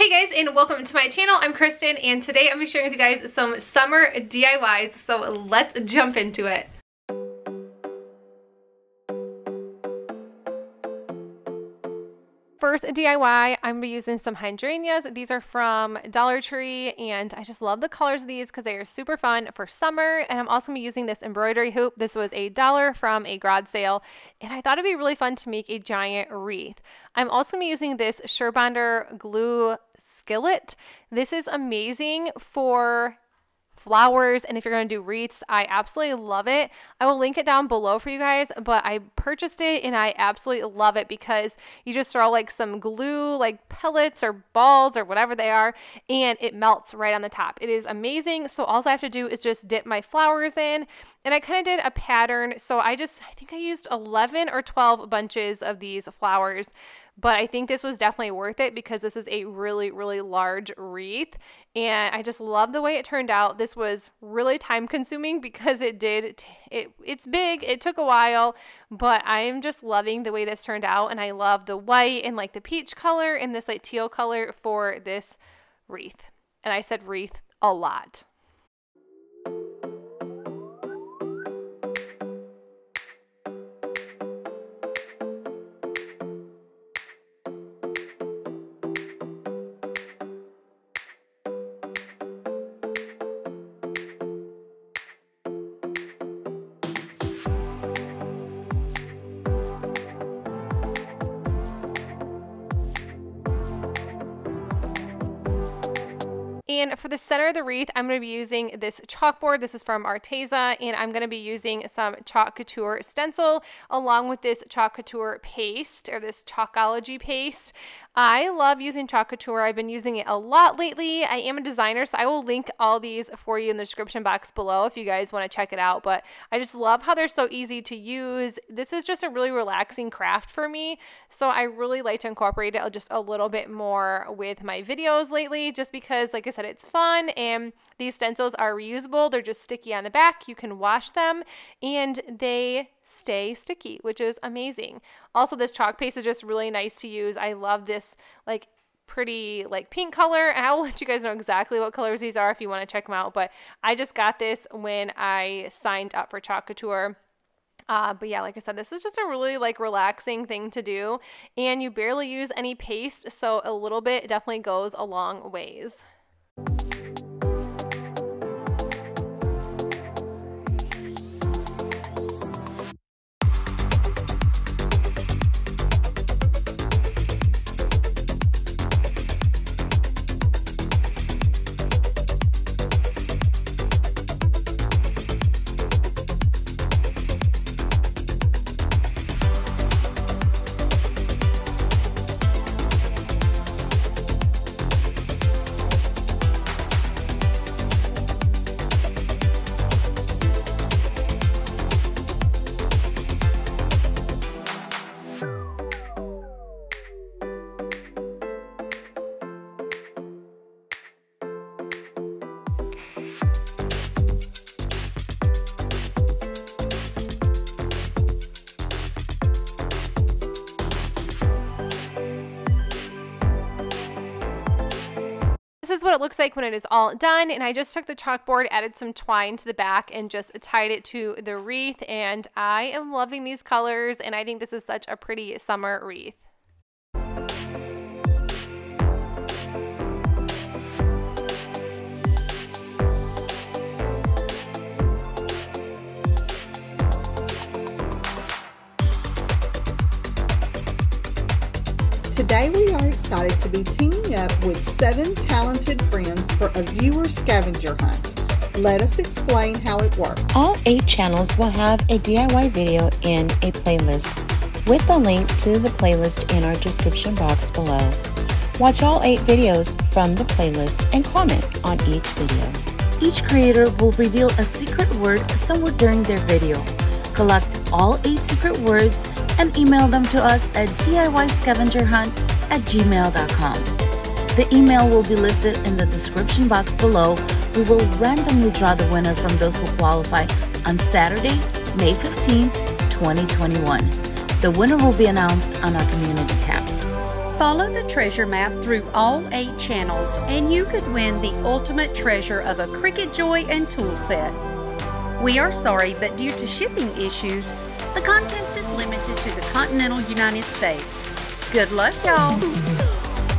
Hey guys and welcome to my channel. I'm Kristin and today I'm sharing with you guys some summer DIYs. So let's jump into it. First DIY, I'm gonna be using some hydrangeas. These are from Dollar Tree and I just love the colors of these because they are super fun for summer. And I'm also gonna be using this embroidery hoop. This was a dollar from a garage sale and I thought it'd be really fun to make a giant wreath. I'm also gonna be using this Surebonder glue skillet. This is amazing for flowers and if you're going to do wreaths i absolutely love it. I will link it down below for you guys but i purchased it and i absolutely love it because you just throw like some glue like pellets or balls or whatever they are and it melts right on the top. It is amazing. So all i have to do is just dip my flowers in and i kind of did a pattern. So i just i think i used 11 or 12 bunches of these flowers but I think this was definitely worth it because this is a really, really large wreath. And I just love the way it turned out. This was really time consuming because it did, it, it's big, it took a while, but I'm just loving the way this turned out. And I love the white and like the peach color and this like teal color for this wreath. And I said wreath a lot. And for the center of the wreath, I'm going to be using this chalkboard. This is from Arteza, and I'm going to be using some Chalk Couture stencil along with this Chalk Couture paste or this Chalkology paste. I love using Chalk Couture. I've been using it a lot lately. I am a designer, so I will link all these for you in the description box below if you guys want to check it out. But I just love how they're so easy to use. This is just a really relaxing craft for me, so I really like to incorporate it just a little bit more with my videos lately, just because, like I said, it's fun and these stencils are reusable. They're just sticky on the back. You can wash them and they stay sticky, which is amazing. Also, this chalk paste is just really nice to use. I love this like pretty like pink color and I will let you guys know exactly what colors these are if you want to check them out but I just got this when I signed up for Chalk Couture uh, but yeah, like I said, this is just a really like relaxing thing to do and you barely use any paste so a little bit definitely goes a long ways. Is what it looks like when it is all done. And I just took the chalkboard, added some twine to the back and just tied it to the wreath. And I am loving these colors and I think this is such a pretty summer wreath. Today we are excited to be teaming up with seven talented friends for a viewer scavenger hunt. Let us explain how it works. All eight channels will have a DIY video in a playlist with the link to the playlist in our description box below. Watch all eight videos from the playlist and comment on each video. Each creator will reveal a secret word somewhere during their video. Collect all eight secret words and email them to us at diyscavengerhunt at gmail.com. The email will be listed in the description box below. We will randomly draw the winner from those who qualify on Saturday, May 15, 2021. The winner will be announced on our community tabs. Follow the treasure map through all eight channels, and you could win the ultimate treasure of a Cricut Joy and tool set. We are sorry, but due to shipping issues, the contest is limited to the continental United States. Good luck, y'all!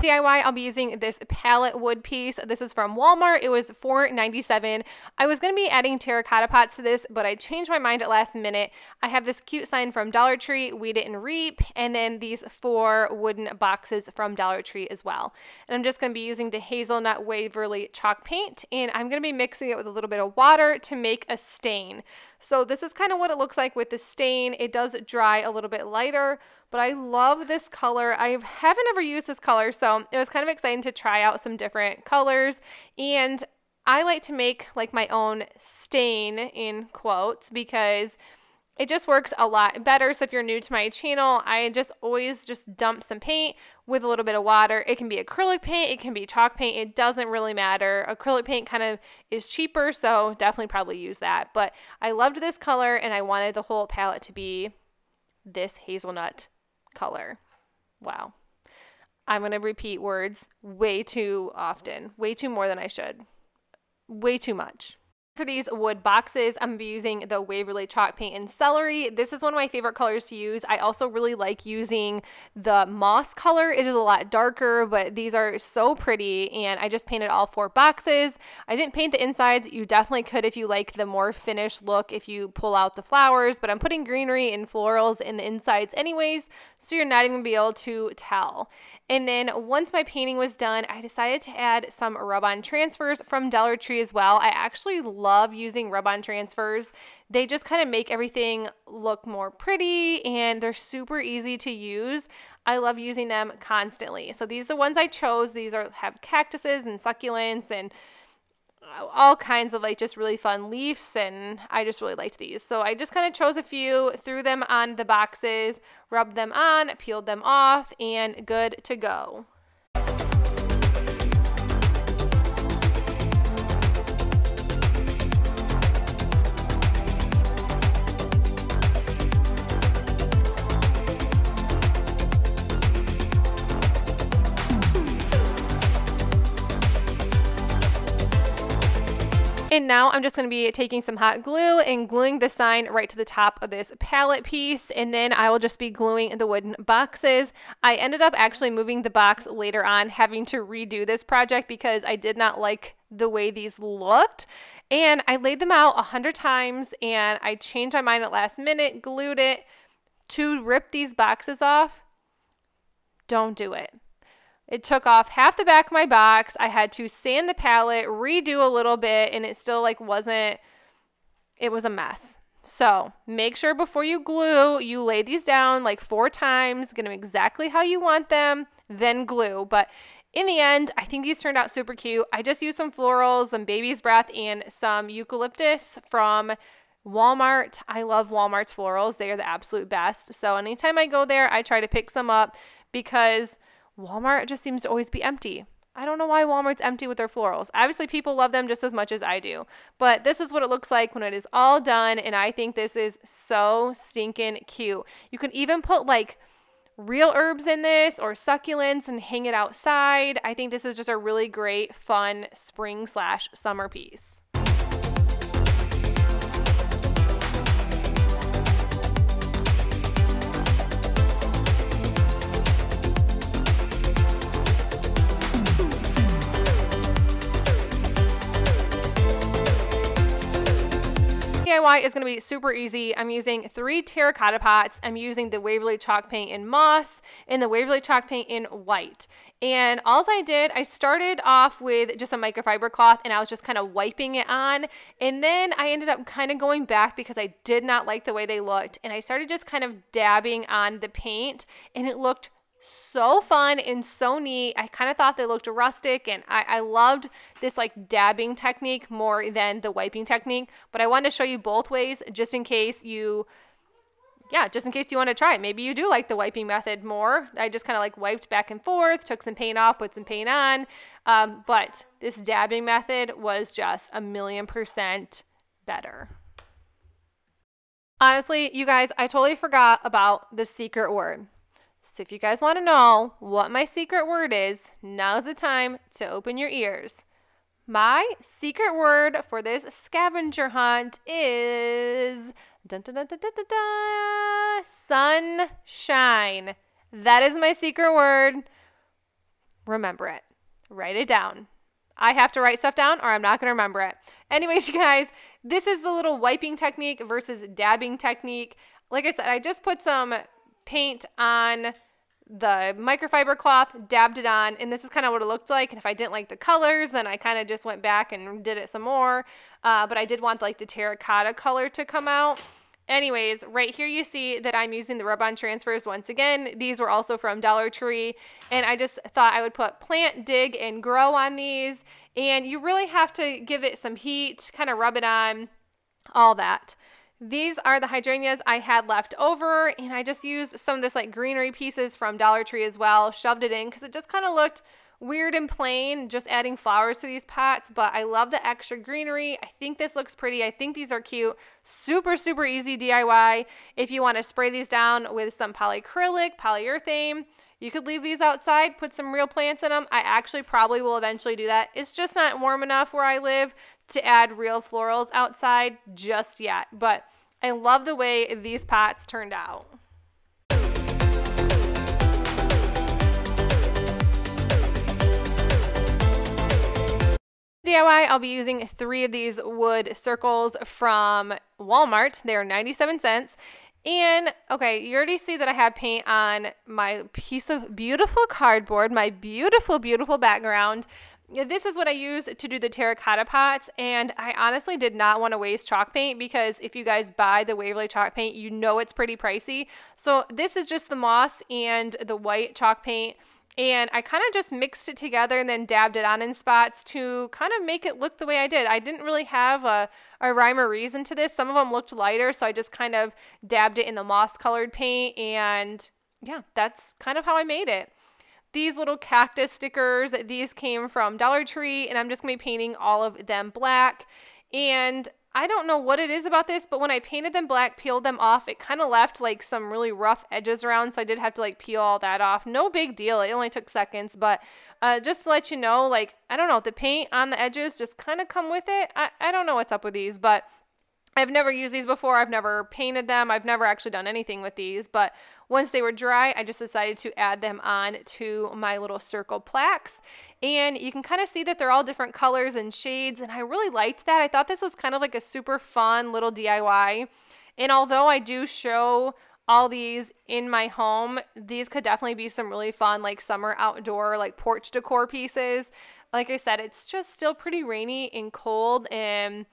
DIY, I'll be using this pallet wood piece. This is from Walmart. It was $4.97. I was going to be adding terracotta pots to this, but I changed my mind at last minute. I have this cute sign from Dollar Tree, Weed It and Reap, and then these four wooden boxes from Dollar Tree as well. And I'm just going to be using the Hazelnut Waverly chalk paint, and I'm going to be mixing it with a little bit of water to make a stain. So this is kind of what it looks like with the stain. It does dry a little bit lighter, but I love this color. I haven't ever used this color, so it was kind of exciting to try out some different colors. And I like to make like my own stain in quotes because it just works a lot better. So if you're new to my channel, I just always just dump some paint with a little bit of water. It can be acrylic paint, it can be chalk paint, it doesn't really matter. Acrylic paint kind of is cheaper, so definitely probably use that. But I loved this color and I wanted the whole pallet to be this hazelnut color. Wow. I'm going to repeat words way too often, way too more than I should. Way too much. For these wood boxes, I'm using the Waverly Chalk Paint and Celery. This is one of my favorite colors to use. I also really like using the moss color. It is a lot darker, but these are so pretty, and I just painted all four boxes. I didn't paint the insides. You definitely could if you like the more finished look if you pull out the flowers, but I'm putting greenery and florals in the insides anyways, so you're not even going to be able to tell. And then once my painting was done, I decided to add some rub-on transfers from Dollar Tree as well. I actually love using rub-on transfers. They just kind of make everything look more pretty and they're super easy to use. I love using them constantly. So these are the ones I chose. These are have cactuses and succulents and all kinds of like just really fun leaves and I just really liked these. So I just kind of chose a few, threw them on the boxes, rubbed them on, peeled them off, and good to go. Now I'm just going to be taking some hot glue and gluing the sign right to the top of this pallet piece. And then I will just be gluing the wooden boxes. I ended up actually moving the box later on, having to redo this project because I did not like the way these looked. And I laid them out a hundred times and I changed my mind at last minute, glued it to rip these boxes off. Don't do it. It took off half the back of my box. I had to sand the pallet, redo a little bit, and it still like wasn't, it was a mess. So make sure before you glue, you lay these down like four times, get them exactly how you want them, then glue. But in the end, I think these turned out super cute. I just used some florals, some baby's breath, and some eucalyptus from Walmart. I love Walmart's florals. They are the absolute best. So anytime I go there, I try to pick some up because – Walmart just seems to always be empty. I don't know why Walmart's empty with their florals. Obviously, people love them just as much as I do. But this is what it looks like when it is all done. And I think this is so stinking cute. You can even put like real herbs in this or succulents and hang it outside. I think this is just a really great, fun spring slash summer piece. Is going to be super easy. I'm using three terracotta pots. I'm using the Waverly chalk paint in moss and the Waverly chalk paint in white. And all I did, I started off with just a microfiber cloth and I was just kind of wiping it on. And then I ended up kind of going back because I did not like the way they looked. And I started just kind of dabbing on the paint and it looked so fun and so neat. I kind of thought they looked rustic and I, I loved this like dabbing technique more than the wiping technique. But I wanted to show you both ways just in case you, yeah, just in case you want to try it. Maybe you do like the wiping method more. I just kind of like wiped back and forth, took some paint off, put some paint on. Um, but this dabbing method was just a million percent better. Honestly, you guys, I totally forgot about the secret word. So if you guys want to know what my secret word is, now's the time to open your ears. My secret word for this scavenger hunt is dun, dun, dun, sunshine. That is my secret word. Remember it. Write it down. I have to write stuff down or I'm not going to remember it. Anyways, you guys, this is the little wiping technique versus dabbing technique. Like I said, I just put some paint on the microfiber cloth, dabbed it on, and this is kind of what it looked like. And if I didn't like the colors, then I kind of just went back and did it some more. Uh, but I did want like the terracotta color to come out. Anyways, right here you see that I'm using the rub-on transfers once again. These were also from Dollar Tree, and I just thought I would put plant, dig, and grow on these. And you really have to give it some heat, kind of rub it on, all that. These are the hydrangeas I had left over, and I just used some of this like greenery pieces from Dollar Tree as well, shoved it in because it just kind of looked weird and plain, just adding flowers to these pots, but I love the extra greenery. I think this looks pretty. I think these are cute. Super, super easy DIY. If you want to spray these down with some polyacrylic, polyurethane, you could leave these outside, put some real plants in them. I actually probably will eventually do that. It's just not warm enough where I live to add real florals outside just yet, but I love the way these pots turned out. DIY, I'll be using three of these wood circles from Walmart. They're 97 cents. And okay, you already see that I have paint on my piece of beautiful cardboard, my beautiful, beautiful background this is what I use to do the terracotta pots, and I honestly did not want to waste chalk paint because if you guys buy the Waverly chalk paint, you know it's pretty pricey. So this is just the moss and the white chalk paint, and I kind of just mixed it together and then dabbed it on in spots to kind of make it look the way I did. I didn't really have a, a rhyme or reason to this. Some of them looked lighter, so I just kind of dabbed it in the moss colored paint, and yeah, that's kind of how I made it these little cactus stickers. These came from Dollar Tree, and I'm just going to be painting all of them black. And I don't know what it is about this, but when I painted them black, peeled them off, it kind of left like some really rough edges around. So I did have to like peel all that off. No big deal. It only took seconds, but uh, just to let you know, like, I don't know, the paint on the edges just kind of come with it. I, I don't know what's up with these, but I've never used these before. I've never painted them. I've never actually done anything with these, but once they were dry, I just decided to add them on to my little circle plaques. And you can kind of see that they're all different colors and shades, and I really liked that. I thought this was kind of like a super fun little DIY. And although I do show all these in my home, these could definitely be some really fun like summer outdoor like porch decor pieces. Like I said, it's just still pretty rainy and cold and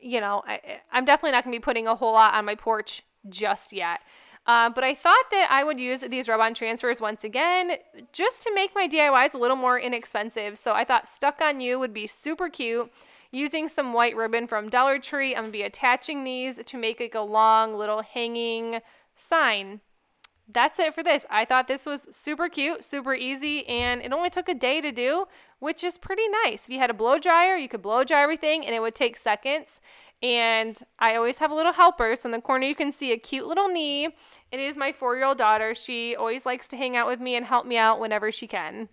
you know, I, I'm definitely not going to be putting a whole lot on my porch just yet. Uh, but I thought that I would use these rub-on transfers once again just to make my DIYs a little more inexpensive. So I thought Stuck On You would be super cute. Using some white ribbon from Dollar Tree, I'm going to be attaching these to make like a long little hanging sign. That's it for this. I thought this was super cute, super easy, and it only took a day to do, which is pretty nice. If you had a blow dryer, you could blow dry everything and it would take seconds. And I always have a little helper. So in the corner, you can see a cute little knee. It is my four year old daughter. She always likes to hang out with me and help me out whenever she can.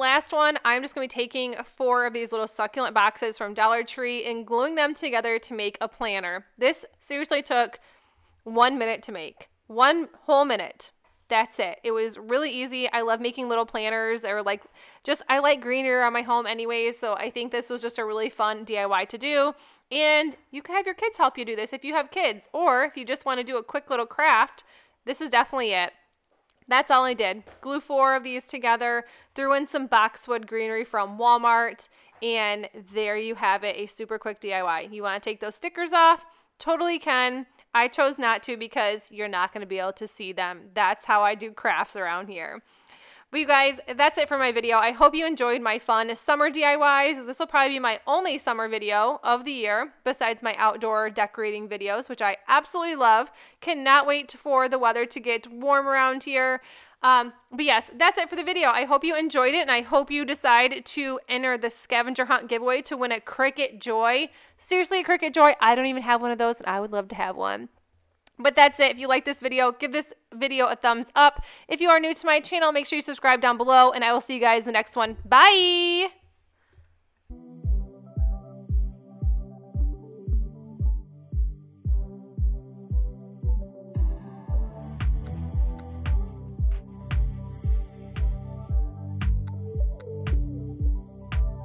Last one, I'm just going to be taking four of these little succulent boxes from Dollar Tree and gluing them together to make a planner. This seriously took one minute to make. One whole minute. That's it. It was really easy. I love making little planners or like just, I like greener on my home anyways. So I think this was just a really fun DIY to do. And you can have your kids help you do this if you have kids. Or if you just want to do a quick little craft, this is definitely it. That's all I did. Glue four of these together, threw in some boxwood greenery from Walmart, and there you have it, a super quick DIY. You want to take those stickers off? Totally can. I chose not to because you're not going to be able to see them. That's how I do crafts around here. But you guys, that's it for my video. I hope you enjoyed my fun summer DIYs. This will probably be my only summer video of the year, besides my outdoor decorating videos, which I absolutely love. Cannot wait for the weather to get warm around here. Um, but yes, that's it for the video. I hope you enjoyed it and I hope you decide to enter the scavenger hunt giveaway to win a Cricut Joy. Seriously, a Cricut Joy. I don't even have one of those and I would love to have one. But that's it. If you like this video, give this video a thumbs up. If you are new to my channel, make sure you subscribe down below, and I will see you guys in the next one. Bye!